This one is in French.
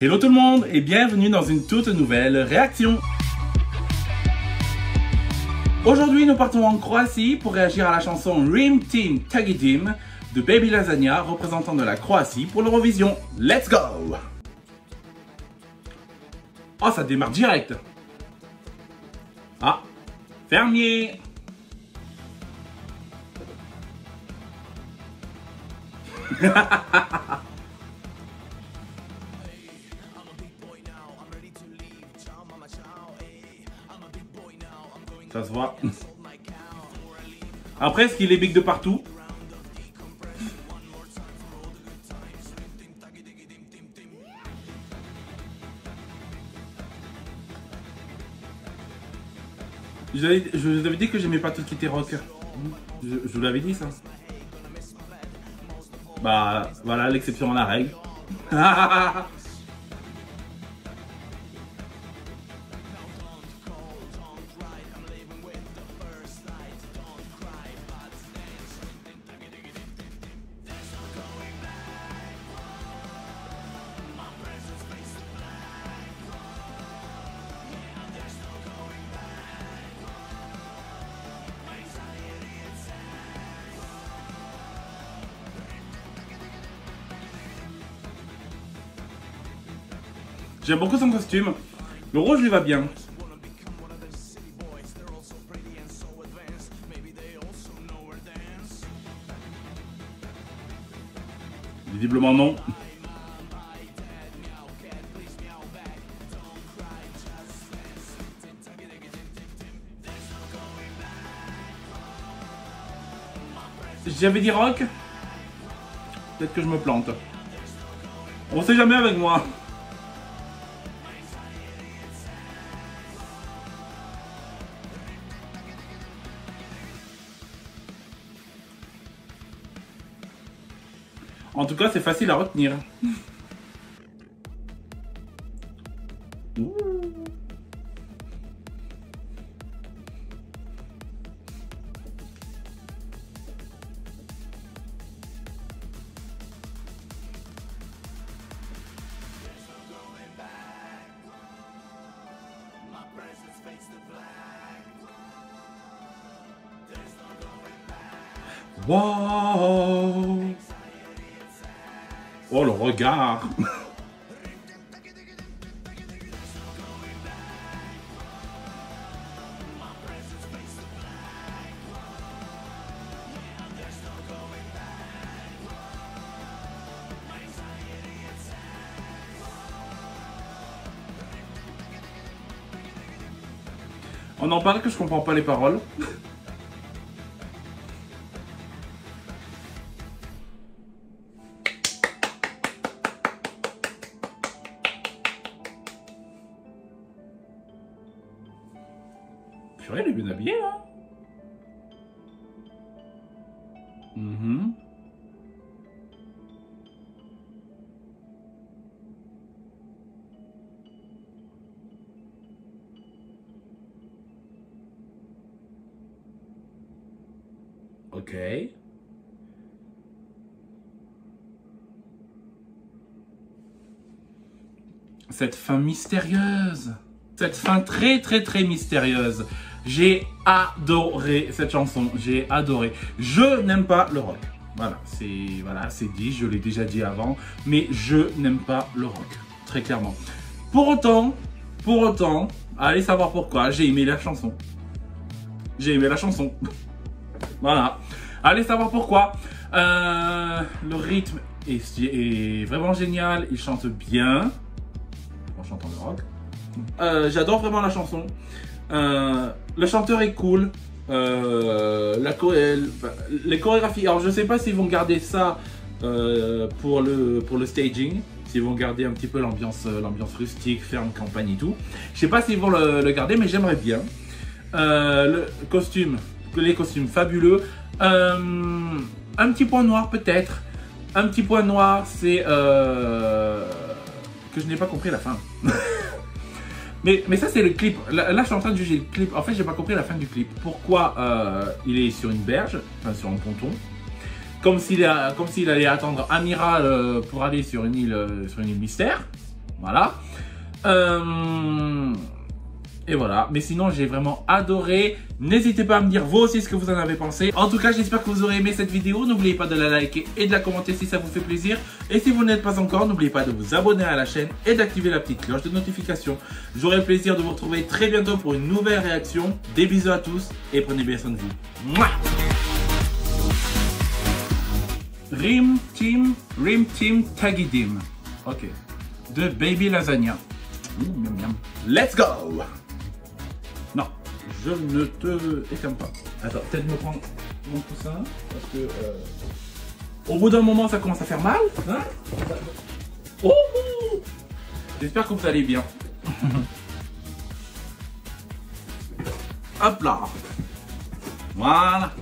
Hello tout le monde et bienvenue dans une toute nouvelle réaction. Aujourd'hui nous partons en Croatie pour réagir à la chanson Rim Team Tagidim de Baby Lasagna représentant de la Croatie pour l'Eurovision. Let's go Oh ça démarre direct Ah Fermier Ça se voit. Après, est-ce qu'il est big de partout? Je vous avais dit que j'aimais pas tout ce qui était rock. Je, je vous l'avais dit ça. Bah voilà, l'exception à la règle. J'aime beaucoup son costume. Le rouge lui va bien. Visiblement non. J'avais dit rock Peut-être que je me plante. On sait jamais avec moi. En tout cas, c'est facile à retenir. Oh, le regard On en parle que je comprends pas les paroles? Elle est bien habillée, hein mm Ok. Cette fin mystérieuse. Cette fin très très très mystérieuse. J'ai adoré cette chanson, j'ai adoré. Je n'aime pas le rock. Voilà, c'est voilà, dit, je l'ai déjà dit avant, mais je n'aime pas le rock, très clairement. Pour autant, pour autant, allez savoir pourquoi, j'ai aimé la chanson. J'ai aimé la chanson. voilà. Allez savoir pourquoi. Euh, le rythme est, est, vraiment génial, il chante bien. En chantant le rock. Euh, j'adore vraiment la chanson. Euh, le chanteur est cool. Euh, les chorégraphies. Alors je sais pas s'ils vont garder ça euh, pour le pour le staging, s'ils vont garder un petit peu l'ambiance l'ambiance rustique, ferme, campagne et tout. Je sais pas s'ils vont le, garder, mais j'aimerais bien. le costume, les costumes fabuleux. un petit point noir peut-être. Un petit point noir, c'est que je n'ai pas compris la fin. Mais, mais ça, c'est le clip. Là, je suis en train de juger le clip. En fait, j'ai pas compris la fin du clip. Pourquoi euh, il est sur une berge, enfin sur un ponton, comme s'il allait attendre Amiral euh, pour aller sur une île, euh, sur une île mystère. Voilà. Euh, et voilà. Mais sinon, j'ai vraiment adoré. N'hésitez pas à me dire vous aussi ce que vous en avez pensé. En tout cas, j'espère que vous aurez aimé cette vidéo. N'oubliez pas de la liker et de la commenter si ça vous fait plaisir. Et si vous n'êtes pas encore, n'oubliez pas de vous abonner à la chaîne et d'activer la petite cloche de notification. J'aurai le plaisir de vous retrouver très bientôt pour une nouvelle réaction. Des bisous à tous et prenez bien soin de vous. Rim Team, Rim Team Tagidim. Ok. De Baby Lasagna. Let's go je ne te éteins pas. Attends, peut-être me prendre mon coussin, parce que... euh, Au bout d'un moment, ça commence à faire mal. Hein? Oh J'espère que vous allez bien. Hop là Voilà